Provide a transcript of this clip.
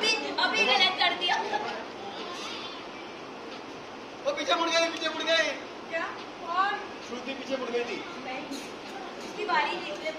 अभी अभी गलत कर दिया। वो पीछे मुड़ गई पीछे मुड़ गई। क्या? कौन? श्रुति पीछे मुड़ गई थी। नहीं। उसकी बारी देख ले